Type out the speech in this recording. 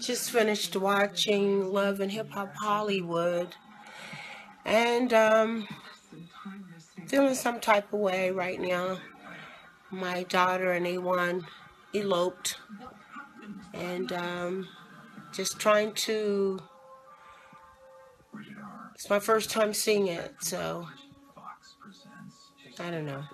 just finished watching Love and Hip Hop Hollywood and um, feeling some type of way right now. My daughter and A1 eloped and um, just trying to. It's my first time seeing it, so I don't know.